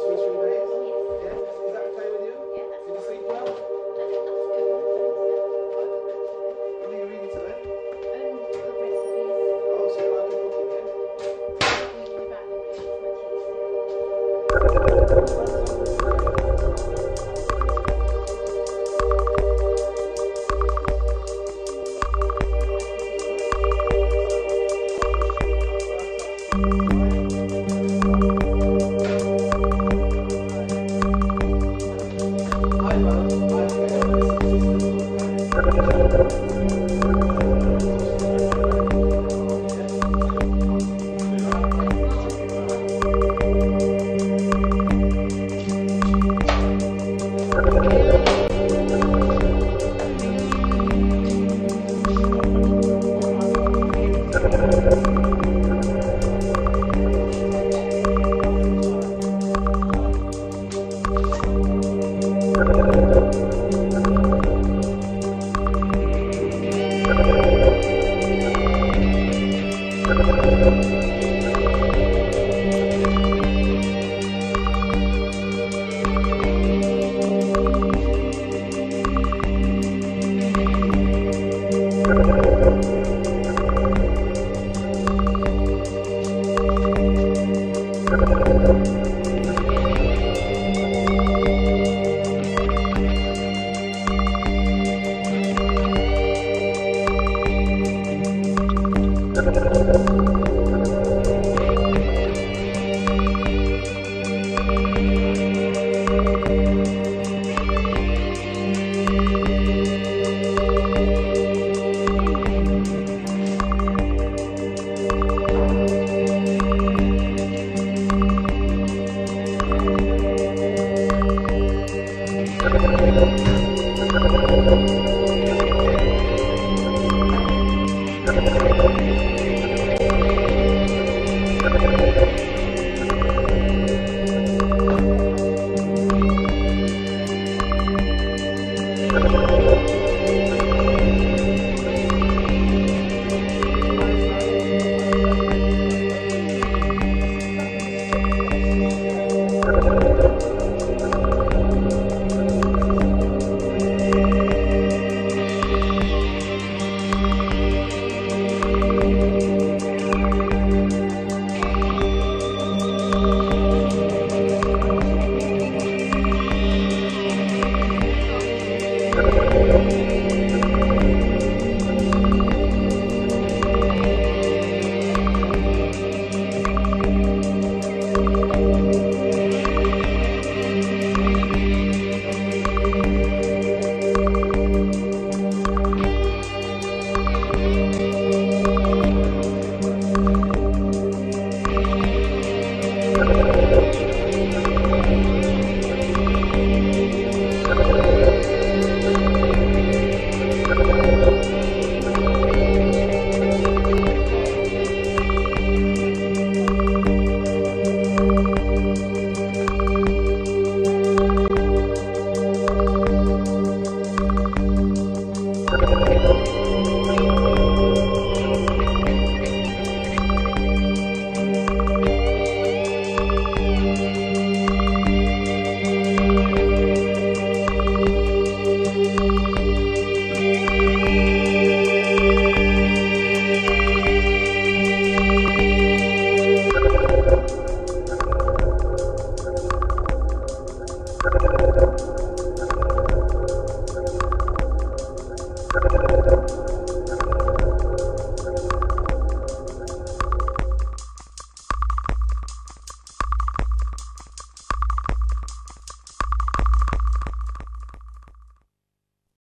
two, three days? Oh, yes. Yeah? Is that okay with you? Yeah, Did you sleep well? Thank you. Thank.